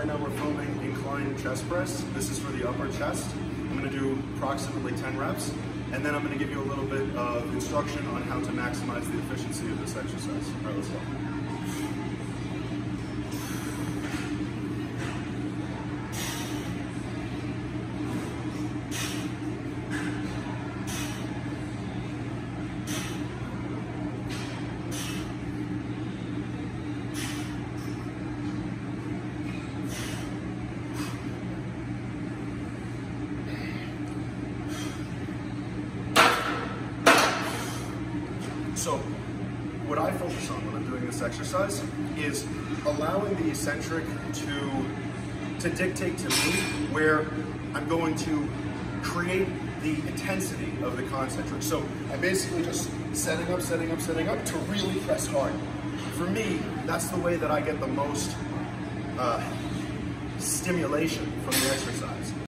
right now we're filming incline chest press. This is for the upper chest. I'm gonna do approximately 10 reps, and then I'm gonna give you a little bit of instruction on how to maximize the efficiency of this exercise. All right, let's go. So, what I focus on when I'm doing this exercise is allowing the eccentric to, to dictate to me where I'm going to create the intensity of the concentric. So I'm basically just setting up, setting up, setting up to really press hard. For me, that's the way that I get the most uh, stimulation from the exercise.